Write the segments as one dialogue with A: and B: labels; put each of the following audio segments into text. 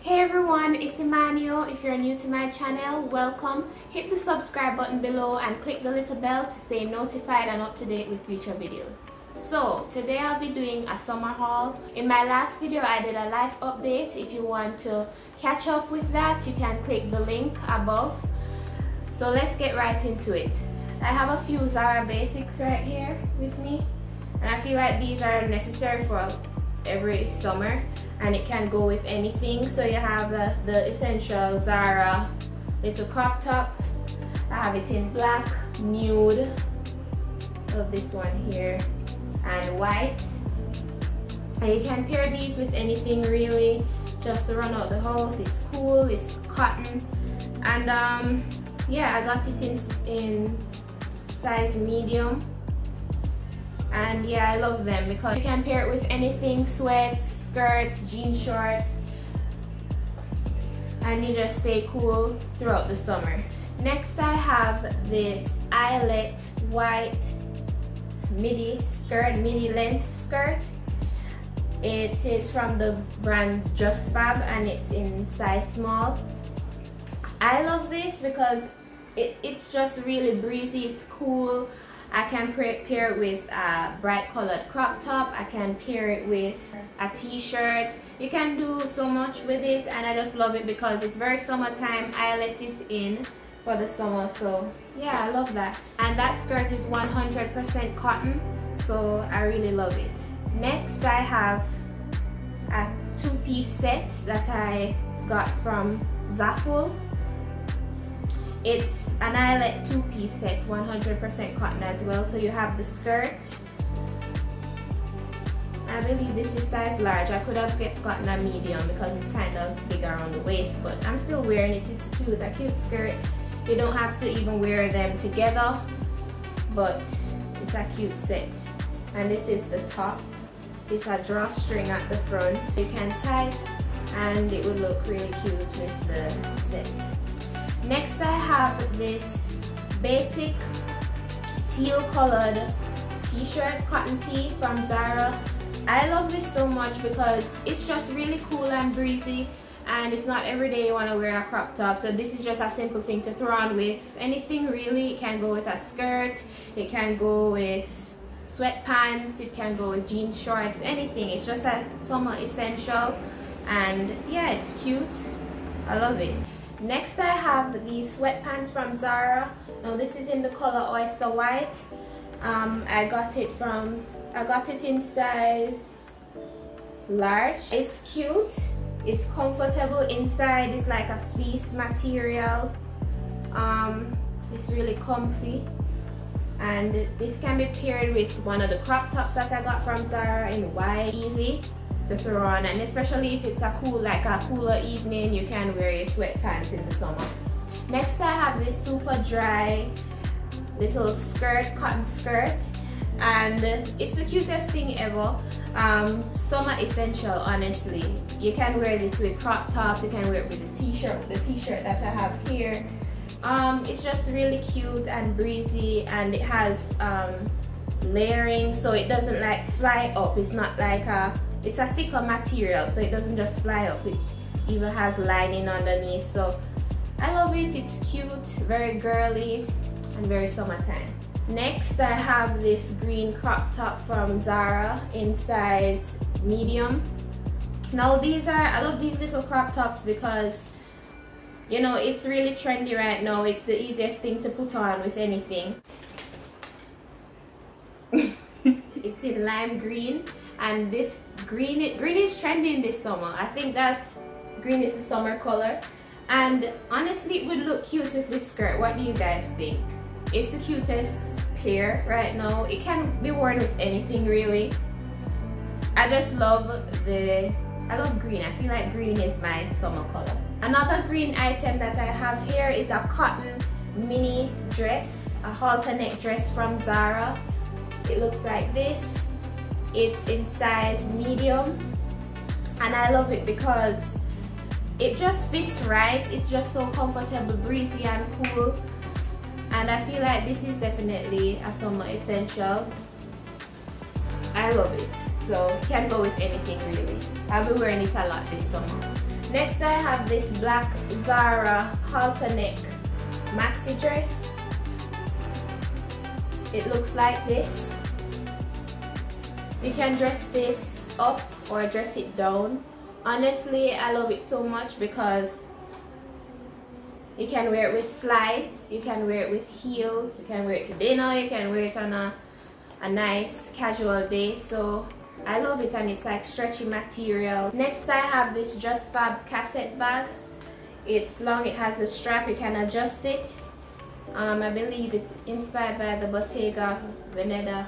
A: Hey everyone, it's Imanio. If you're new to my channel, welcome. Hit the subscribe button below and click the little bell to stay notified and up to date with future videos. So, today I'll be doing a summer haul. In my last video, I did a life update. If you want to catch up with that, you can click the link above. So let's get right into it. I have a few Zara basics right here with me. And I feel like these are necessary for every summer and it can go with anything. So you have the, the essential Zara little crop top. I have it in black nude of this one here and white. And you can pair these with anything really just to run out the house. It's cool it's cotton. And um yeah I got it in in size medium. And yeah I love them because you can pair it with anything sweats skirts jean shorts. And you just stay cool throughout the summer. Next I have this eyelet white midi skirt midi length skirt. It is from the brand Just Fab and it's in size small. I love this because it, it's just really breezy it's cool I can pair it with a bright colored crop top. I can pair it with a t-shirt. You can do so much with it and I just love it because it's very summertime. Eyelet is in for the summer so yeah I love that. And that skirt is 100% cotton so I really love it. Next I have a two-piece set that I got from Zaful it's an eyelet two-piece set, 100% cotton as well. So you have the skirt. I believe this is size large. I could have gotten a medium because it's kind of big around the waist, but I'm still wearing it. It's cute, a cute skirt. You don't have to even wear them together, but it's a cute set. And this is the top. It's a drawstring at the front. So you can tie it and it would look really cute with the set. Next I have this basic teal colored t-shirt, cotton tee from Zara. I love this so much because it's just really cool and breezy and it's not every day you want to wear a crop top. So this is just a simple thing to throw on with. Anything really it can go with a skirt it can go with sweatpants it can go with jean shorts anything. It's just a summer essential and yeah it's cute. I love it Next I have these sweatpants from Zara. Now this is in the color Oyster White. Um, I got it from, I got it in size large. It's cute. It's comfortable inside. It's like a fleece material. Um, it's really comfy. And this can be paired with one of the crop tops that I got from Zara in white. Easy to throw on and especially if it's a cool like a cooler evening you can wear your sweatpants in the summer. Next i have this Superdry little skirt cotton skirt and it's the cutest thing ever. Um, summer essential honestly. You can wear this with crop tops you can wear it with a t-shirt the t-shirt that i have here. Um, it's just really cute and breezy and it has um, layering so it doesn't like fly up. It's not like a it's a thicker material so it doesn't just fly up it even has lining underneath. So I love it. It's cute very girly and very summertime. Next I have this green crop top from Zara in size medium. Now these are I love these little crop tops because you know it's really trendy right now. It's the easiest thing to put on with anything. It's in lime green and this green green is trending this summer. I think that green is the summer color. And honestly it would look cute with this skirt. What do you guys think? It's the cutest pair right now. It can be worn with anything really. I just love the i love green. I feel like green is my summer color. Another green item that i have here is a cotton mini dress a halter neck dress from zara. It looks like this it's in size medium and I love it because it just fits right it's just so comfortable breezy and cool and I feel like this is definitely a summer essential I love it. So can go with anything really. I'll be wearing it a lot this summer. Next I have this black Zara halter neck maxi dress. It looks like this. You can dress this up or dress it down. Honestly, I love it so much because you can wear it with slides, you can wear it with heels, you can wear it to dinner, you can wear it on a, a nice casual day. So I love it and it's like stretchy material. Next I have this Just Fab cassette bag. It's long, it has a strap, you can adjust it. Um, I believe it's inspired by the Bottega Veneta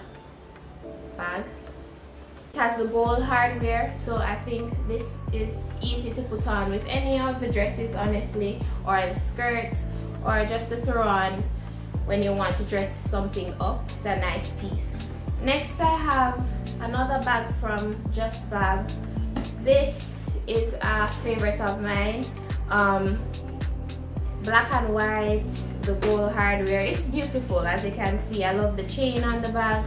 A: bag. It has the gold hardware, so I think this is easy to put on with any of the dresses, honestly, or the skirts, or just to throw on when you want to dress something up. It's a nice piece. Next, I have another bag from Just Fab. This is a favorite of mine. Um, black and white, the gold hardware. It's beautiful, as you can see. I love the chain on the bag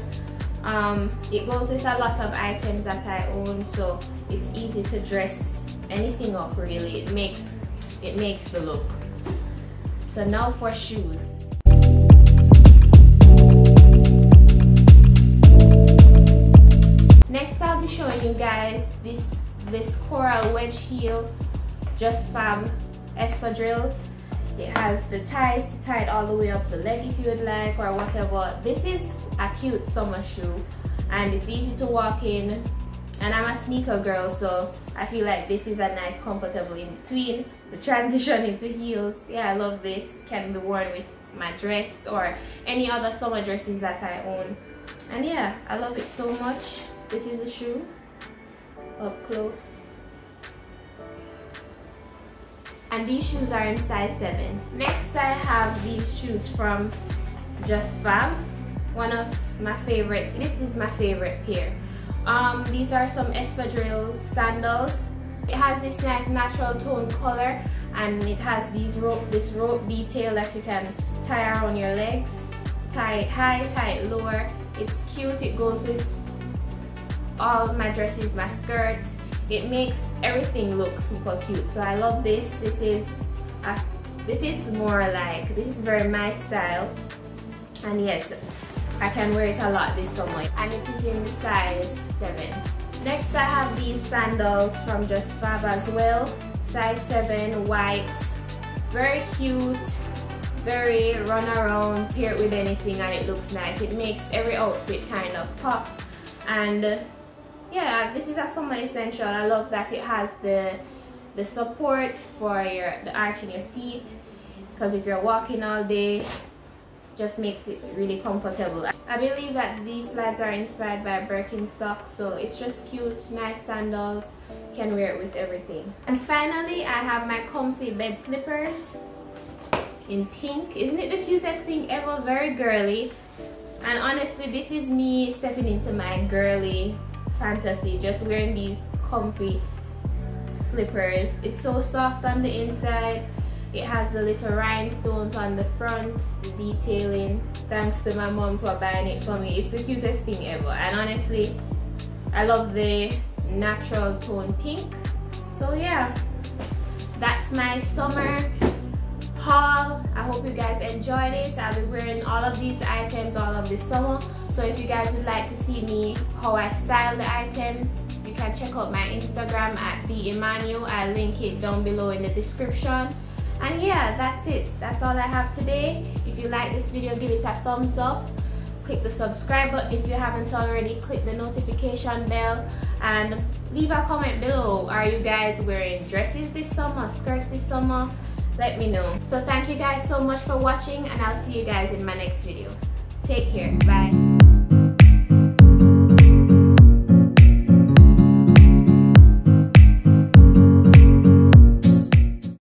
A: um, it goes with a lot of items that I own so it's easy to dress anything up really. It makes it makes the look. So now for shoes. Next I'll be showing you guys this this coral wedge heel just from espadrilles. It has the ties to tie it all the way up the leg if you would like or whatever. This is a cute summer shoe and it's easy to walk in. And I'm a sneaker girl so I feel like this is a nice comfortable in between the transition into heels. Yeah I love this. Can be worn with my dress or any other summer dresses that I own. And yeah I love it so much. This is the shoe. Up close. And these shoes are in size 7 next I have these shoes from Just Fab one of my favorites. This is my favorite pair. Um, these are some espadrille sandals. It has this nice natural tone color and it has these rope this rope detail that you can tie around your legs. Tie it high tie it lower. It's cute. It goes with all my dresses my skirts. It makes everything look super cute. So I love this. This is uh, this is more like this is very my style. And yes I can wear it a lot this summer and it is in the size 7. Next I have these sandals from Just Fab as well. Size 7, white. Very cute, very run around, pair it with anything and it looks nice. It makes every outfit kind of pop. And yeah, this is a summer essential. I love that it has the the support for your the arch in your feet because if you're walking all day just makes it really comfortable. I believe that these slides are inspired by Birkenstock so it's just cute, nice sandals, can wear it with everything. And finally I have my comfy bed slippers in pink. Isn't it the cutest thing ever? Very girly. And honestly this is me stepping into my girly fantasy just wearing these comfy slippers. It's so soft on the inside it has the little rhinestones on the front, detailing. Thanks to my mom for buying it for me. It's the cutest thing ever. And honestly, I love the natural tone pink. So yeah, that's my summer haul. I hope you guys enjoyed it. I'll be wearing all of these items all of this summer. So if you guys would like to see me, how I style the items, you can check out my Instagram at the Imanio. I'll link it down below in the description and yeah that's it. That's all i have today. If you like this video give it a thumbs up. Click the subscribe button if you haven't already. Click the notification bell. And leave a comment below. Are you guys wearing dresses this summer skirts this summer? Let me know. So thank you guys so much for watching and i'll see you guys in my next video. Take care. Bye